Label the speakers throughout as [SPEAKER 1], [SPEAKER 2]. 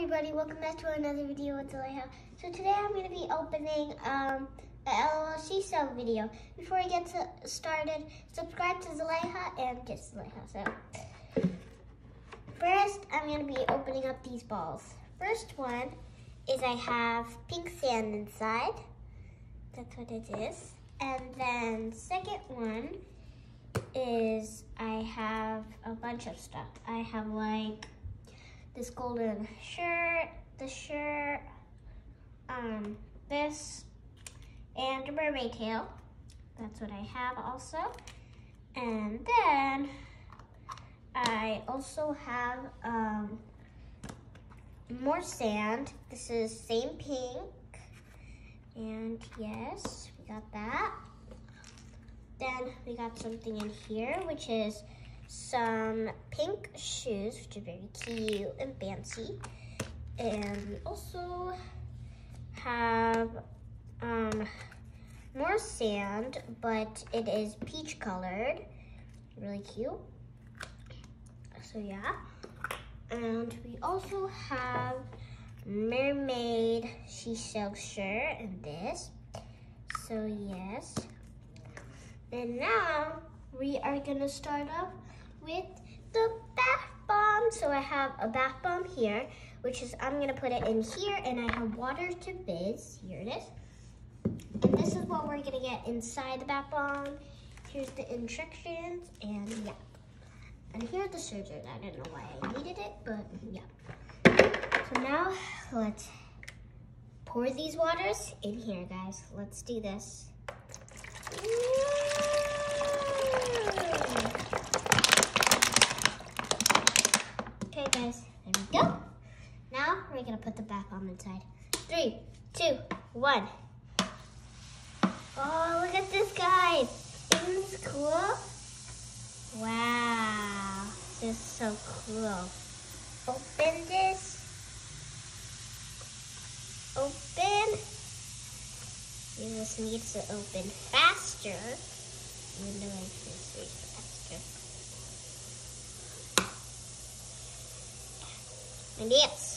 [SPEAKER 1] everybody, welcome back to another video with Aleja. So today I'm going to be opening um, a LOL Seesaw video. Before I get started, subscribe to Zulayho and get Zulayho. So first I'm going to be opening up these balls. First one is I have pink sand inside. That's what it is. And then second one is I have a bunch of stuff. I have like this golden shirt, the shirt, um, this, and a mermaid tail. That's what I have also. And then I also have um, more sand. This is same pink. And yes, we got that. Then we got something in here, which is some pink shoes, which are very cute and fancy. And we also have um, more sand, but it is peach colored. Really cute. So yeah. And we also have mermaid she silk shirt and this. So yes. And now we are gonna start off with the bath bomb. So I have a bath bomb here, which is, I'm gonna put it in here and I have water to fizz. Here it is. And this is what we're gonna get inside the bath bomb. Here's the instructions and yeah. And here's the scissors. I don't know why I needed it, but yeah. So now let's pour these waters in here, guys. Let's do this. Okay, guys, there we go. Now we're gonna put the bath bomb inside. Three, two, one. Oh, look at this, guys. Isn't this cool? Wow, this is so cool. Open this. Open. You just need to open faster. Can see faster. And yes.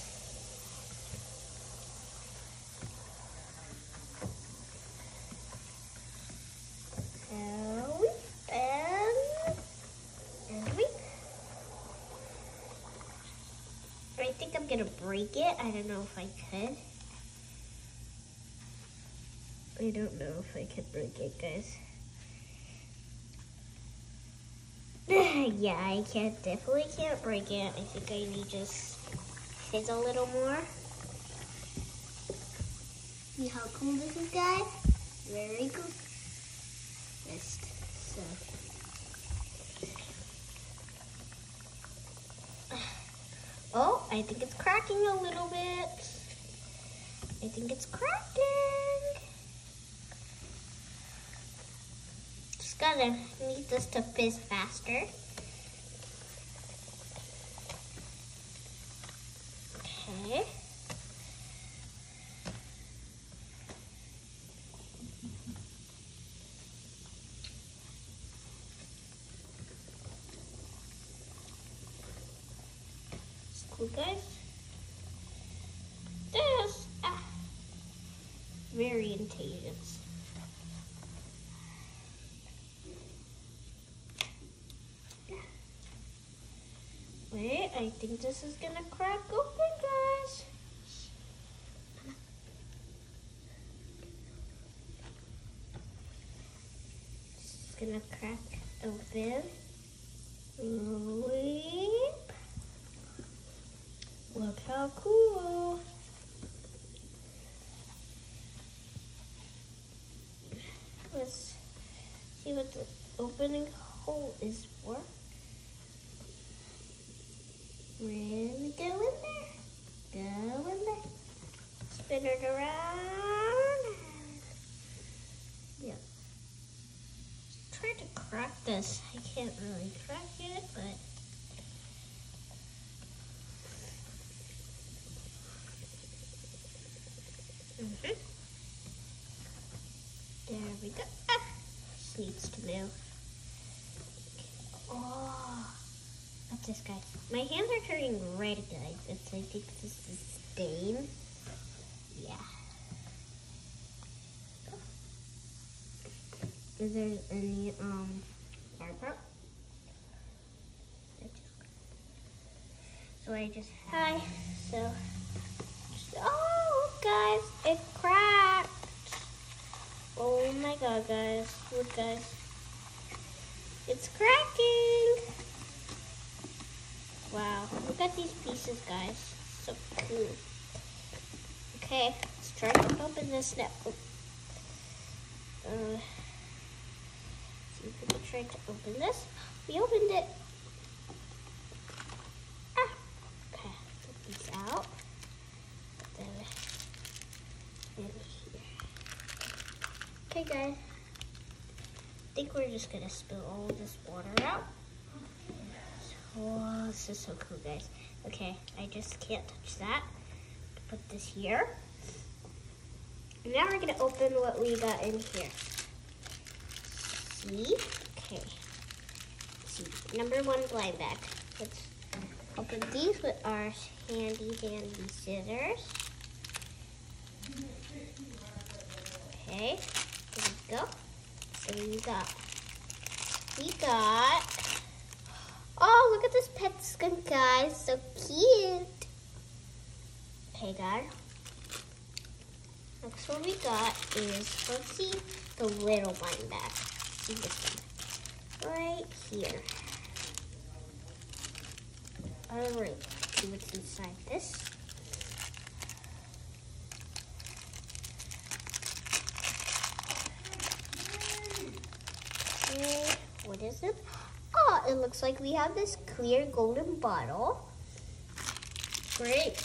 [SPEAKER 1] Open. And we. I think I'm gonna break it. I don't know if I could. I don't know if I could break it, guys. yeah, I can't, definitely can't break it. I think I need just fizz a little more. See how cool this is, guys? Very cool. Just so. Oh, I think it's cracking a little bit. I think it's cracking. Just gotta need this to fizz faster. Okay. It's guys. This ah, very contagious. Wait, I think this is gonna crack open, guys. It's gonna crack open. Weep. Cool. Let's see what the opening hole is for. Really go in there. Go in there. Spin it around. Yeah. Try to crack this. I can't really crack it, but. There we go. Ah, needs to move. Oh, at this, guys. My hands are turning red, guys. It's, I think this is stain. Yeah. Is there any, um, part? So I just, hi. So, oh, guys, it cracked. Oh my god, guys. Look, guys. It's cracking. Wow, look at these pieces, guys. So cool. Okay, let's try to open this now. Oh. Uh, see if we can try to open this. We opened it. Ah, okay, put these out. Put them in here. Okay, guys. I think we're just gonna spill all this water out. Oh, this is so cool, guys. Okay, I just can't touch that. Put this here. And now we're gonna open what we got in here. See? Okay. See, number one blind bag. Let's open these with our handy dandy scissors. Okay, there we go. So we got, we got Oh, look at this pet skunk, guys. So cute. Okay, guys. Next one we got is, let's see, the little one back. Right here. Alright, see what's inside this. Okay, Oh, it looks like we have this clear golden bottle. Great.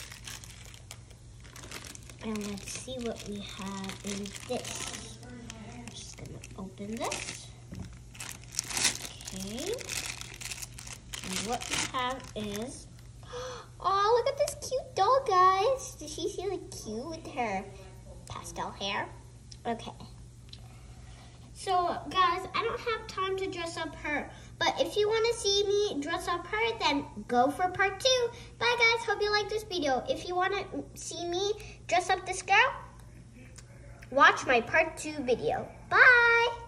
[SPEAKER 1] And let's see what we have in this. I'm just gonna open this. Okay. And what we have is, oh, look at this cute doll, guys. Does she see like cute with her pastel hair? Okay. So, guys, I don't have time to dress up her. But if you want to see me dress up her, then go for part two. Bye, guys. Hope you like this video. If you want to see me dress up this girl, watch my part two video. Bye.